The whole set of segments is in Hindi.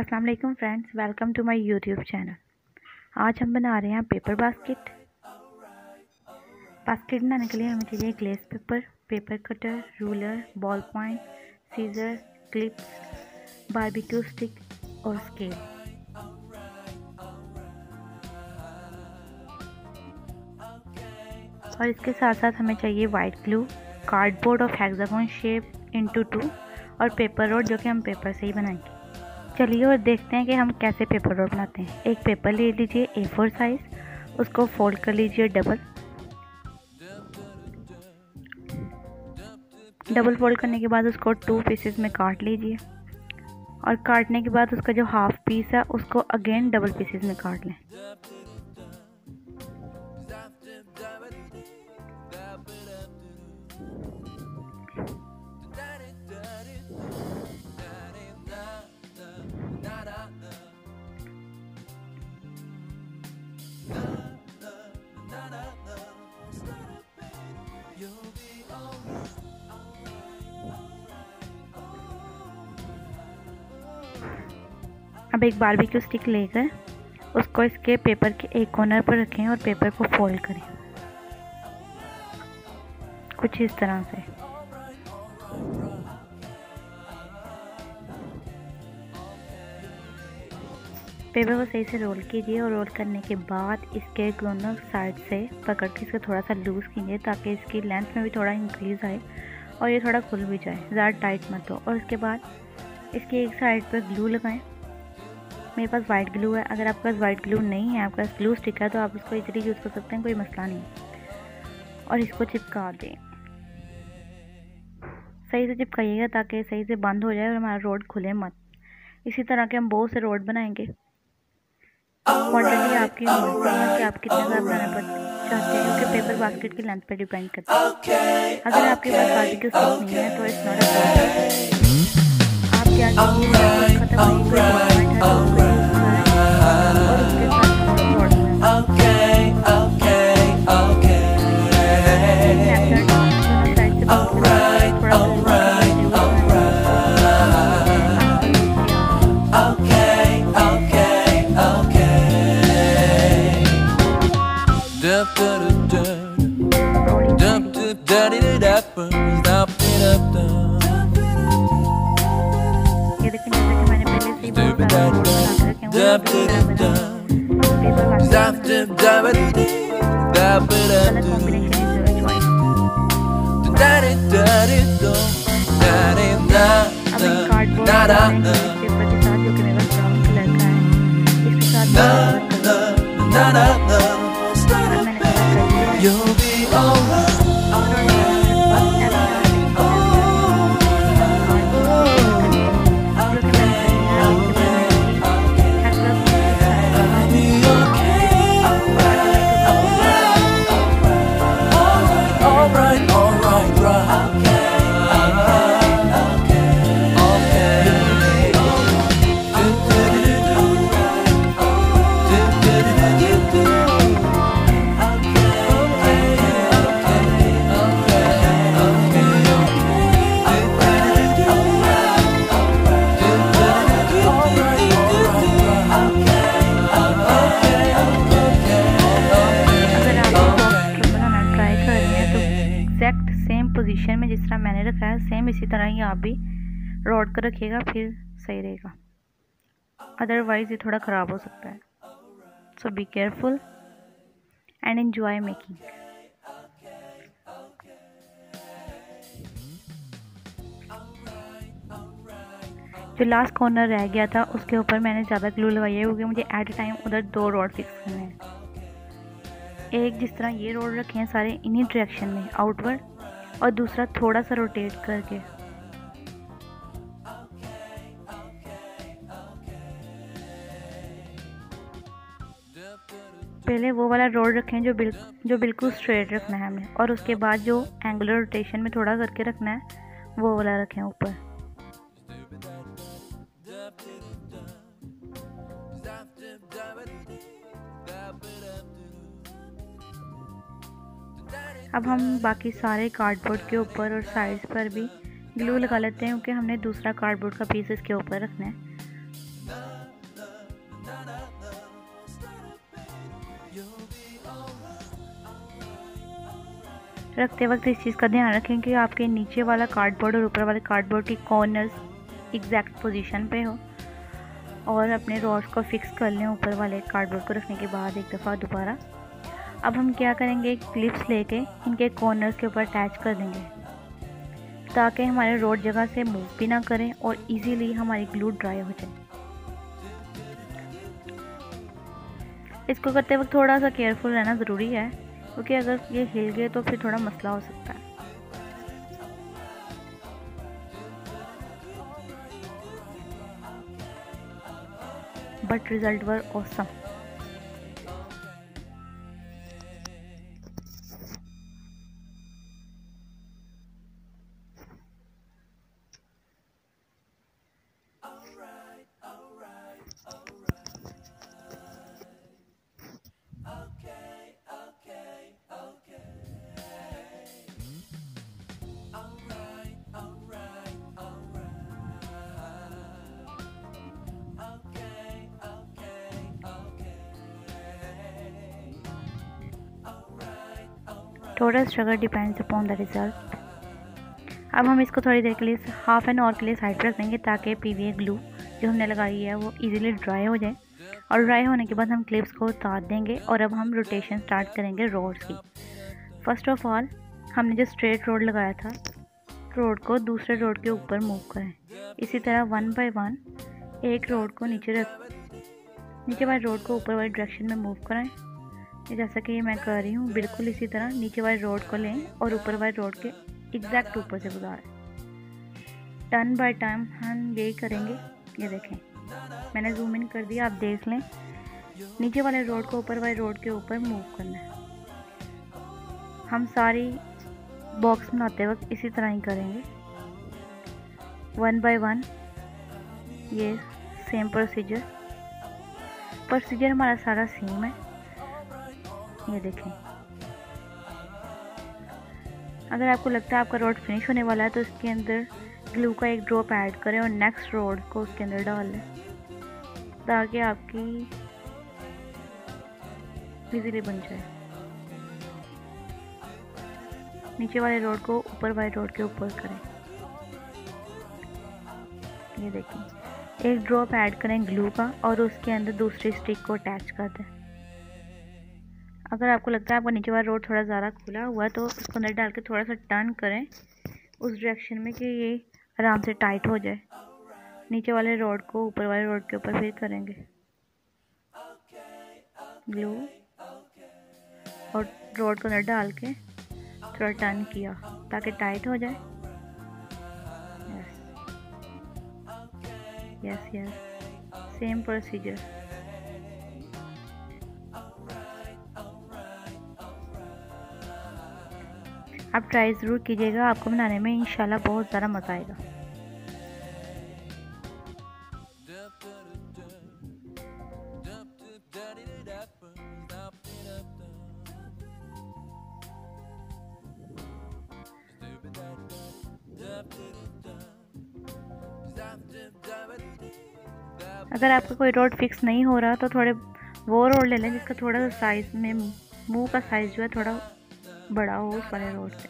अस्सलाम वालेकुम friends welcome to my YouTube channel आज हम बना रहे हैं पेपर बास्केट बास्केट बनाने के लिए हमें चाहिए glace paper paper cutter ruler ball point scissor clips barbecue stick और स्केल और इसके साथ साथ हमें चाहिए white glue cardboard of hexagon shape into two और पेपर रोड जो कि हम पेपर से ही बनाएँगे. चलिए और देखते हैं कि हम कैसे पेपर रोल बनाते हैं। एक पेपर ले लीजिए ए फोर साइज़ उसको फोल्ड कर लीजिए डबल डबल फोल्ड करने के बाद उसको टू पीसेस में काट लीजिए। और काटने के बाद उसका जो हाफ़ पीस है, उसको अगेन डबल पीसेस में काट लें। अब एक बारबेक्यू स्टिक लेकर उसको इसके पेपर के एक कॉर्नर पर रखें और पेपर को फोल्ड करें। कुछ इस तरह से। पेपर को सही से रोल कीजिए और रोल करने के बाद इसके दोनों साइड से पकड़ के इसको थोड़ा सा लूज़ कीजिए ताकि इसकी लेंथ में भी थोड़ा इंक्रीज़ आए और ये थोड़ा खुल भी जाए। ज़्यादा टाइट मत हो। और उसके बाद इसकी एक साइड पर ग्लू लगाएँ। मेरे पास वाइट ग्लू है। अगर आपके पास वाइट ग्लू नहीं है आपके पास ग्लू स्टिक है तो आप इसको इजीली यूज़ कर सकते हैं कोई मसला नहीं। और इसको चिपका दें। सही से चिपकाइएगा ताकि सही से बंद हो जाए और हमारा रोड खुले मत। इसी तरह के हम बहुत से रोड बनाएँगे। क्वान्टिटी आपकी मर्ज़ी है कि आप कितना ज़्यादा बनाना चाहते हैं क्योंकि पेपर बास्केट की लेंथ पर डिपेंड करता है। अगर आपके पास बारबेक्यू स्टिक नहीं है तो इट्स नॉट अ आप क्या कीजिए I've been cardboard. रखा है सेम इसी तरह ही आप भी रोड कर रखिएगा, फिर सही रहेगा। अदरवाइज़ ये थोड़ा ख़राब हो सकता है। So be careful and enjoy making जो लास्ट कॉर्नर रह गया था, उसके ऊपर मैंने ज़्यादा ग्लू लगाई है क्योंकि मुझे एट ए टाइम उधर दो रोड फिक्स करने हैं। एक जिस तरह ये रोड रखे हैं सारे, इन्हीं डायरेक्शन में आउटवर्ड और दूसरा थोड़ा सा रोटेट करके। पहले वो वाला रोड रखें जो बिल जो बिल्कुल स्ट्रेट रखना है हमें। और उसके बाद जो एंगुलर रोटेशन में थोड़ा करके रखना है, वो वाला रखें ऊपर। अब हम बाकी सारे कार्डबोर्ड के ऊपर और साइड्स पर भी ग्लू लगा लेते हैं, क्योंकि हमने दूसरा कार्डबोर्ड का पीस इसके ऊपर रखना है। रखते वक्त इस चीज़ का ध्यान रखें कि आपके नीचे वाला कार्डबोर्ड और ऊपर वाले कार्डबोर्ड की कॉर्नर्स एग्जैक्ट पोजीशन पे हो और अपने रॉड्स को फिक्स कर लें ऊपर वाले कार्डबोर्ड को रखने के बाद एक दफ़ा दोबारा। अब हम क्या करेंगे क्लिप्स लेके इनके कॉर्नर्स के ऊपर अटैच कर देंगे, ताकि हमारे रोड जगह से मूव भी ना करें और इजीली हमारी ग्लू ड्राई हो जाए। इसको करते वक्त थोड़ा सा केयरफुल रहना ज़रूरी है, क्योंकि अगर ये हिल गए तो फिर थोड़ा मसला हो सकता है। But result were awesome total struggle depends upon the result अब हम इसको थोड़ी देर के लिए हाफ़ एन आवर के लिए साइड पर रख देंगे ताकि पी ग्लू जो हमने लगाई है वो इजीली ड्राई हो जाए। और ड्राई होने के बाद हम क्लिप्स को उतार देंगे और अब हम रोटेशन स्टार्ट करेंगे रोड्स की। फ़र्स्ट ऑफ़ ऑल हमने जो स्ट्रेट रोड लगाया था रोड को दूसरे रोड के ऊपर मूव करें। इसी तरह वन बाय वन एक रोड को नीचे रख, नीचे वाले रोड को ऊपर वाली डायरेक्शन में मूव करें। जैसा कि मैं कर रही हूँ, बिल्कुल इसी तरह नीचे वाले रोड को लें और ऊपर वाले रोड के एग्जैक्ट ऊपर से गुजारें। टर्न बाय टर्न हम यही करेंगे, ये देखें। मैंने जूम इन कर दिया, आप देख लें। नीचे वाले रोड को ऊपर वाले रोड के ऊपर मूव करना है। हम सारी बॉक्स बनाते वक्त इसी तरह ही करेंगे। वन बाय वन ये सेम प्रोसीजर प्रोसीजर हमारा सारा सेम है। ये देखें। अगर आपको लगता है आपका रोड फिनिश होने वाला है तो इसके अंदर ग्लू का एक ड्रॉप ऐड करें और नेक्स्ट रोड को उसके अंदर डाल लें ताकि आपकी इजीली बन जाए। नीचे वाले रोड को ऊपर वाले रोड के ऊपर करें। ये देखिए एक ड्रॉप ऐड करें ग्लू का और उसके अंदर दूसरी स्टिक को अटैच कर दें। अगर आपको लगता है आपका नीचे वाला रोड थोड़ा ज़्यादा खुला हुआ है तो उसको अंदर डाल के थोड़ा सा टर्न करें उस डायरेक्शन में कि ये आराम से टाइट हो जाए। नीचे वाले रोड को, ऊपर वाले रोड के ऊपर फिर करेंगे। ग्लू और रोड को अंदर डाल के थोड़ा टर्न किया, ताकि टाइट हो जाए। यस यस सेम प्रोसीजर आप ट्राई ज़रूर कीजिएगा, आपको बनाने में इंशाल्लाह बहुत ज़्यादा मज़ा आएगा। अगर आपका कोई रोड फिक्स नहीं हो रहा तो थोड़े वो रोड ले लें जिसका थोड़ा सा साइज़ में, मुँह का साइज़ जो है थोड़ा बड़ा हो उस वाले रोड से।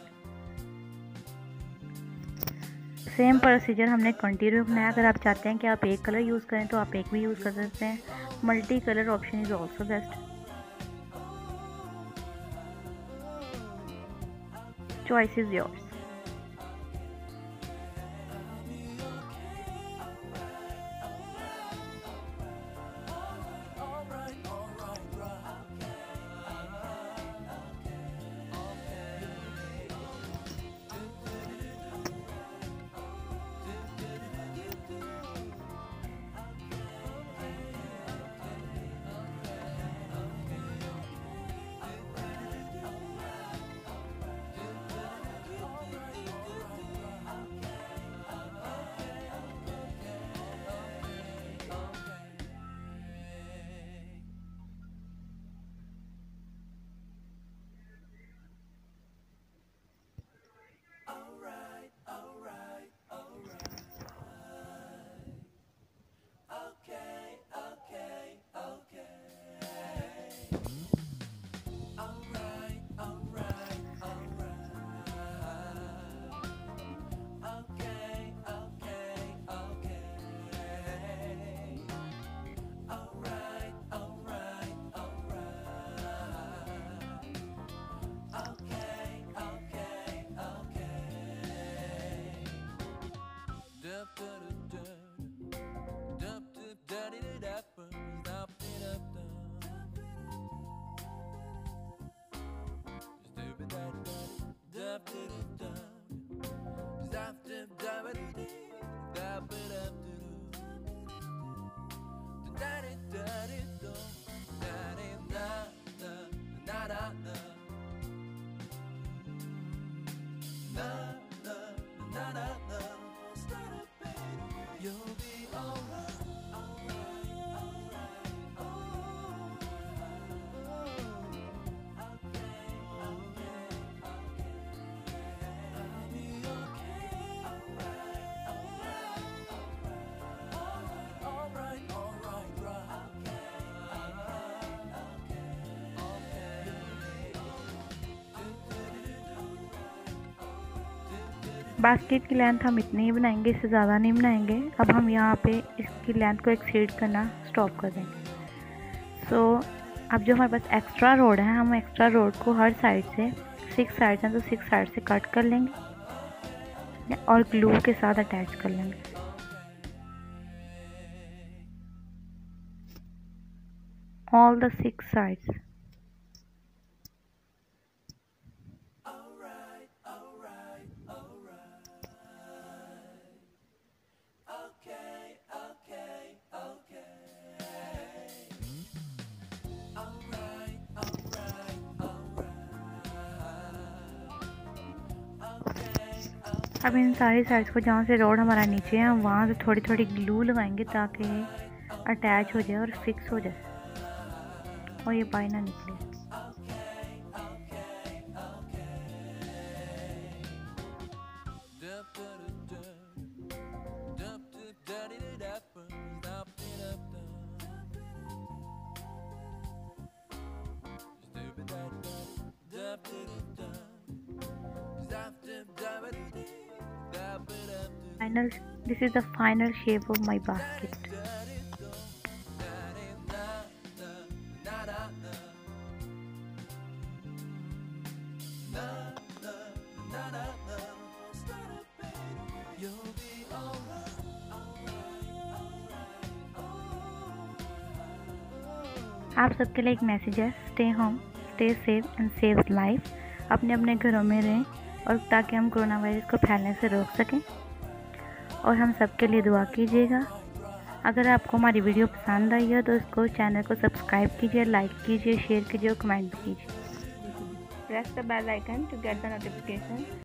सेम प्रोसीजर हमने कंटिन्यू बनाया अगर आप चाहते हैं कि आप एक कलर यूज़ करें तो आप एक भी यूज़ कर सकते हैं। Multi colour option is also best choice is yours basket की लेंथ हम इतनी ही बनाएँगे इससे ज़्यादा नहीं बनाएँगे। अब हम यहाँ पे इसकी लेंथ को एक्सीड करना स्टॉप कर देंगे। सो so, अब जो हमारे पास एक्स्ट्रा रोड है हम एक्स्ट्रा रोड को हर साइड से सिक्स साइड हैं तो सिक्स साइड से कट कर लेंगे और ग्लू के साथ अटैच कर लेंगे। All the six sides अब इन सारी साइड्स को जहाँ से रोड हमारा नीचे है, हम वहाँ से थोड़ी थोड़ी ग्लू लगाएँगे ताकि अटैच हो जाए और फिक्स हो जाए। और ये पाई ना निकले। Final, this is the final shape of my basket. आप सबके लिए एक मैसेज है stay home stay safe and save life अपने अपने घरों में रहें और ताकि हम कोरोना वायरस को फैलने से रोक सकें। और हम सबके लिए दुआ कीजिएगा। अगर आपको हमारी वीडियो पसंद आई हो तो उसको चैनल को सब्सक्राइब कीजिए, लाइक कीजिए, शेयर कीजिए और कमेंट कीजिए। Press the bell icon to get the notification.